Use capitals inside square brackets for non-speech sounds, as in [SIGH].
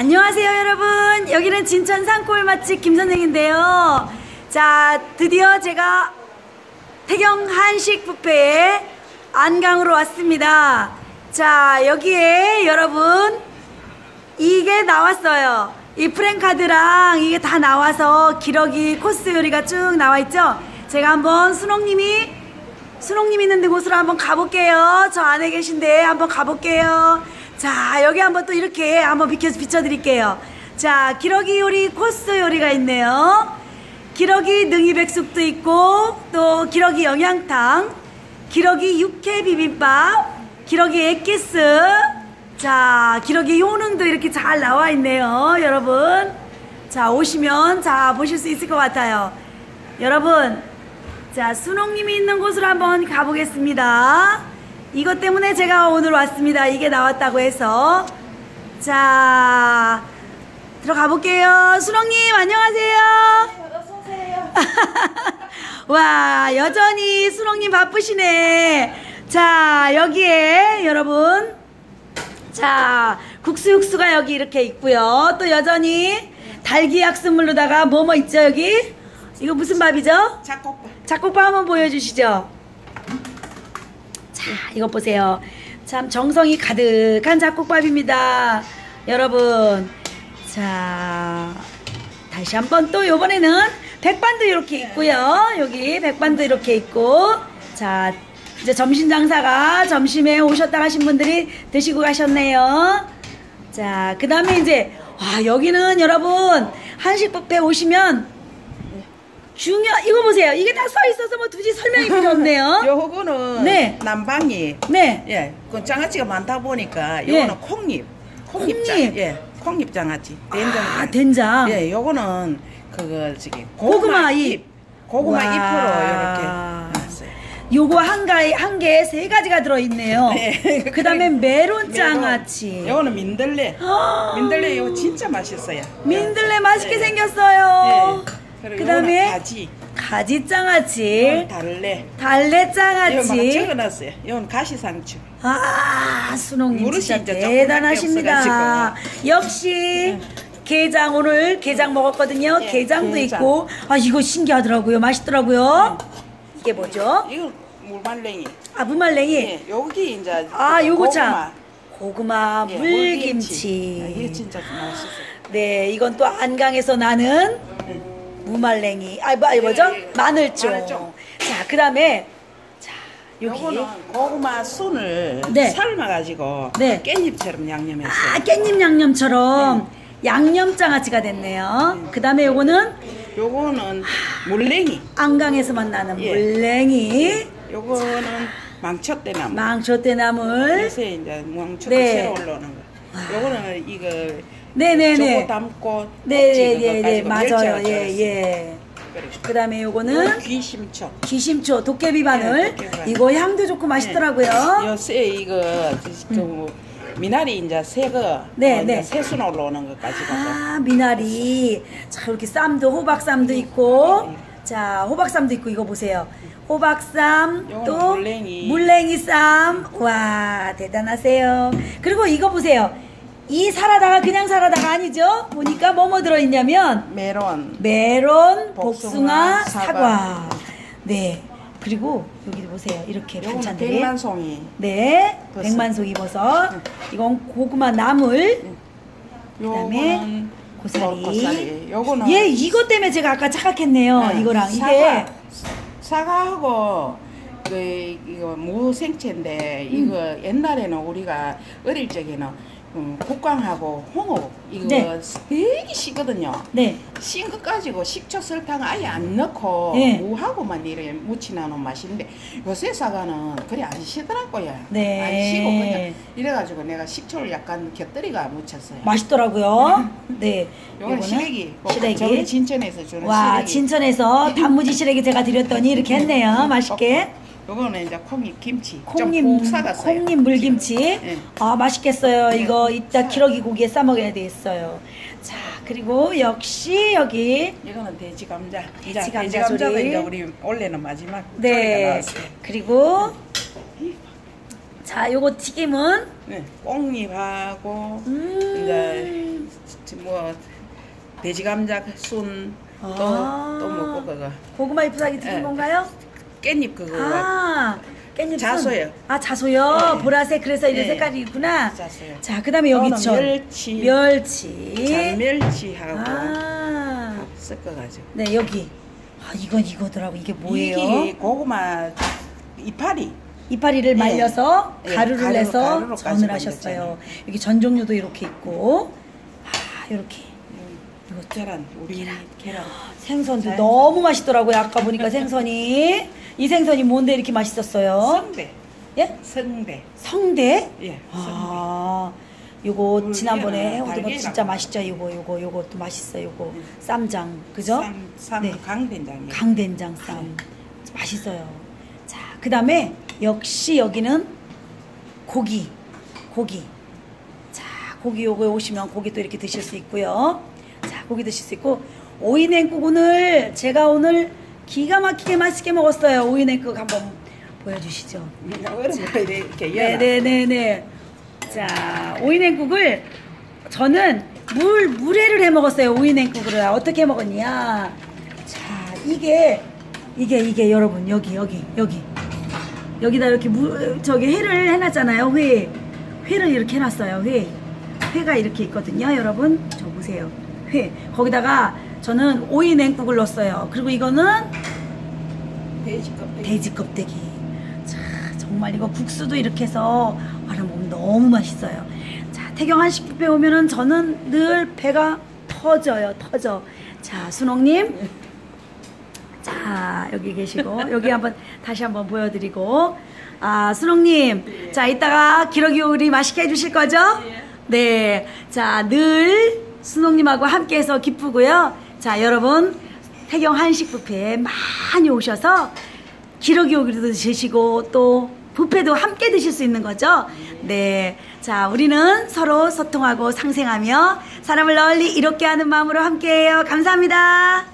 안녕하세요 여러분. 여기는 진천 산골 맛집 김선생인데요. 자 드디어 제가 태경 한식 뷔페에 안강으로 왔습니다. 자 여기에 여러분 이게 나왔어요. 이 프랭카드랑 이게 다 나와서 기러기 코스 요리가 쭉 나와 있죠? 제가 한번 순옥님이 순옥님 있는 곳으로 한번 가볼게요. 저 안에 계신데 한번 가볼게요 자 여기 한번 또 이렇게 한번 비켜, 비춰드릴게요. 자 기러기 요리 코스 요리가 있네요. 기러기 능이백숙도 있고 또 기러기 영양탕 기러기 육회 비빔밥 기러기 엑기스. 자 기러기 효능도 이렇게 잘 나와 있네요 여러분. 자 오시면 자 보실 수 있을 것 같아요. 여러분 자 순옥님이 있는 곳으로 한번 가보겠습니다 이것 때문에 제가 오늘 왔습니다. 이게 나왔다고 해서. 자 들어가 볼게요. 순옥님 안녕하세요. [LAUGHS] 와 여전히 순옥님 바쁘시네. 자 여기에 여러분. 자 국수 육수가 여기 이렇게 있고요. 또 여전히 달기 약수물로다가 뭐뭐 있죠 여기? 이거 무슨 밥이죠? 작곡밥. 작곡밥 한번 보여주시죠 자 이것 보세요. 참 정성이 가득한 작곡밥입니다. 여러분 자 다시 한번 또 요번에는 백반도 이렇게 있고요. 여기 백반도 이렇게 있고 자 이제 점심 장사가 점심에 오셨다 가신 분들이 드시고 가셨네요. 자그 다음에 이제 와 여기는 여러분 한식 뷔페 오시면 중요 이거 보세요 이게 다 써 있어서 뭐 굳이 설명이 필요 없네요 [LAUGHS] 요거는 네. 남방이 네 예, 그 장아찌가 많다 보니까 예. 요거는 콩잎. 콩잎장. 콩잎. 예. 콩잎 장아찌. 된장. 아 된장 예, 요거는 그거 저기 고구마 잎. 고구마 와. 잎으로 이렇게. 요거 한 가에 한 개에 세 가지가 들어 있네요. 네. 그 다음에 메론 장아찌. 요거는 민들레. 아, [GASPS] 민들레 요거 진짜 맛있어요. 민들레 맛있게 네. 생겼어요. 그 다음에 가지. 가지 장아찌, 달래. 달래 장아찌. 적어놨어요. 이건 가시상추. 아, 무릇이 진짜 대단하십니다. 역시 게장 오늘 게장 먹었거든요. 예, 게장도 게장. 있고 아 이거 신기하더라고요. 맛있더라고요. 이게 뭐죠? 이거 물말랭이. 아 무말랭이. 예, 여기 이제 아 요거 고구마. 참 고구마 예, 물김치. 아, 이게 진짜 맛있어요. 네, 이건 또 안강에서 나는 무말랭이. 아, 뭐, 뭐죠? 예, 예. 마늘종. 마늘종. 자, 그 다음에, 자, 여기. 요거는 고구마 순을 네. 삶아가지고 네. 깻잎처럼 양념했어요. 아, 깻잎 양념처럼 양념장아찌가 됐네요. 그 다음에 요거는 요거는 물냉이. 안강에서 만 나는 예. 물냉이, 요거는 망초대나무. 망초대나물. 요새 이제 망초 네. 새로 올라오는 거. 요거는 이거 네네네. 저거 담고 네네네, 거 맞아요. 가지고 예, 멸치하고 예. 그 다음에 요거는 귀심초. 기심초, 도깨비 바늘. 예, 도깨비 바늘. 이거 향도 좋고 맛있더라고요. 요새 이거 그 미나리 이제 새거 네, 어, 네. 새순 올라오는 것까지 아 미나리 자 이렇게 쌈도 호박쌈도 있고 자 호박쌈도 있고 이거 보세요 호박쌈 또 물냉이. 물냉이 쌈 와 대단하세요 그리고 이거 보세요 이 사라다가 그냥 사라다가 아니죠 보니까 뭐뭐 들어있냐면 메론 메론 복숭아 복숭아, 사과, 사과. 네 그리고 여기 보세요 이렇게 반찬들이 백만송이 네 버섯. 백만송이 버섯 이건 고구마 나물 그다음에 요거는 고사리. 뭐, 고사리. 요거는 예, 이것 때문에 제가 아까 착각했네요. 네, 이거랑 사과. 이게 사과하고 그 이거 무생채인데 음. 이거 옛날에는 우리가 어릴 적에는 음, 국광하고 홍어 이거 네. 되게 시거든요. 네, 신거 가지고 식초 설탕 아예 안 넣고 네. 무하고만 이렇게 무치나는 맛인데 요새 사과는 그래 안 시더라고요. 네. 안 시고 그냥 이래가지고 내가 식초를 약간 곁들이가 묻혔어요. 맛있더라고요. [LAUGHS] 네, 요건 시래기. 시래기. 저기 진천에서 주는 와, 시래기. 진천에서 단무지 시래기 제가 드렸더니 이렇게 했네요. 맛있게. 요거는 이제 콩잎 김치. 콩잎, 사갔어요. 콩잎 물김치. 네. 아, 맛있겠어요. 이거 이따 기러기 고기에 싸 먹어야 되겠어요. 자, 그리고 역시 여기. 이거는 돼지 감자. 돼지 감자 돼지 감자도 조림. 이제 우리 원래는 마지막 네. 나왔어요. 그리고. 자, 요거 튀김은. 네. 꽁잎하고 음. 이제 뭐 돼지 감자 순 또또 아. 먹고 그거 고구마 잎사귀 예. 건가요? 깻잎 그거 아, 깻잎 자소요. 아, 자소요. 네. 보라색 그래서 이런 네. 색깔이 있구나. 자소요. 자, 그다음에 여기 이거는 저 멸치. 멸치. 잔멸치하고 아. 섞어가지고 네, 여기. 아, 이건 이거더라고. 이게 뭐예요? 이게 고구마 이파리 이파리를 예. 말려서 예, 가루를 가루, 내서 가루로까지 전을 하셨어요. 여기 전 종류도 이렇게 있고. 아, 이렇게. 이거 계란 우리 계란 생선도 자연산. 너무 맛있더라고요. 아까 보니까 생선이. 이 생선이 뭔데 이렇게 맛있었어요? 성대 예? 성대 성대? 예 아, 요거 물 지난번에 위에는 해오던 거 달걀이라고 진짜. 맛있죠. 요거 요거 요것도 맛있어요. 요거 쌈장 그죠? 쌈, 쌈 네. 강된장이에요 강된장 쌈 맛있어요. 자, 그다음에 역시 여기는 고기 고기. 자, 고기 요거 오시면 고기 또 이렇게 드실 수 있고요. 자, 고기 드실 수 있고 오이 냉국 오늘 제가 오늘 기가 막히게 맛있게 먹었어요. 오이 냉국 한번 보여주시죠. 네네네네. 자, 오이 냉국을 저는 물, 물회를 해 먹었어요. 오이 냉국을. 어떻게 먹었냐. 자, 이게, 이게, 이게 여러분, 여기, 여기, 여기. 여기다 이렇게 물, 저기 회를 해놨잖아요. 회. 회를 이렇게 해놨어요. 회. 회가 이렇게 있거든요. 여러분. 저 보세요. 회. 거기다가 저는 오이 냉국을 넣었어요. 그리고 이거는 돼지 껍데기 돼지 껍데기. 자, 정말 이거 국수도 이렇게 해서 말아 먹으면 너무 맛있어요. 자, 태경 한식 뷔페 오면은 저는 늘 배가 터져요, 터져. 자, 순옥님. 자, 여기 계시고, 여기 한번 다시 한번 보여드리고. 아, 순옥님. 자, 이따가 기러기 요리 맛있게 해주실 거죠? 네. 자, 늘 순옥님하고 함께 해서 기쁘고요. 자, 여러분. 태경 한식 뷔페에 많이 오셔서 기러기 요리도 드시고 또 뷔페도 함께 드실 수 있는 거죠. 네. 자, 우리는 서로 소통하고 상생하며 사람을 널리 이롭게 하는 마음으로 함께해요. 감사합니다.